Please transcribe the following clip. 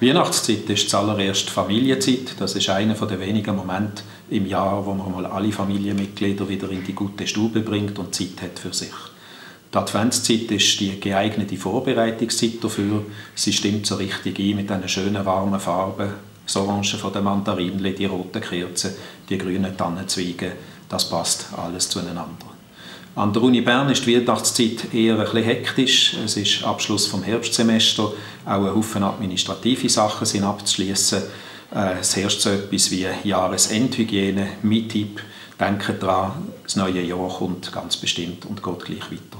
Weihnachtszeit ist zuallererst Familienzeit. Das ist einer der wenigen Momente im Jahr, wo man mal alle Familienmitglieder wieder in die gute Stube bringt und Zeit hat für sich. Die Adventszeit ist die geeignete Vorbereitungszeit dafür. Sie stimmt so richtig ein mit diesen schönen warmen Farben. Das Orange von den Mandarinchen, die roten Kerzen, die grünen Tannenzweige. Das passt alles zueinander. An der Uni Bern ist die Weihnachtszeit eher ein bisschen hektisch. Es ist Abschluss vom Herbstsemester. Auch ein Haufen administrative Sachen sind abzuschließen. Äh, es herrscht so etwas wie Jahresendhygiene, MITIP. Denken daran, das neue Jahr kommt ganz bestimmt und geht gleich weiter.